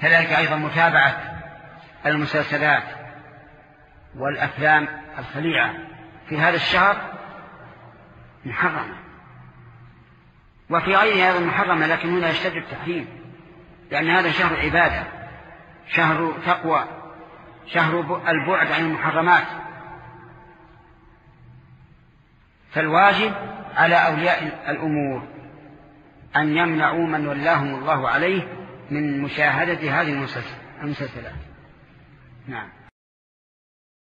كذلك أيضا متابعة المسلسلات والأفلام الخليعة. في هذا الشهر محرمة. وفي غيره أيضا محرمة لكن هنا يشتد التحريم لأن هذا شهر عبادة شهر تقوى شهر البعد عن المحرمات. فالواجب على أولياء الأمور أن يمنعوا من ولاهم الله عليه من مشاهدة هذه المسلسلات. نعم.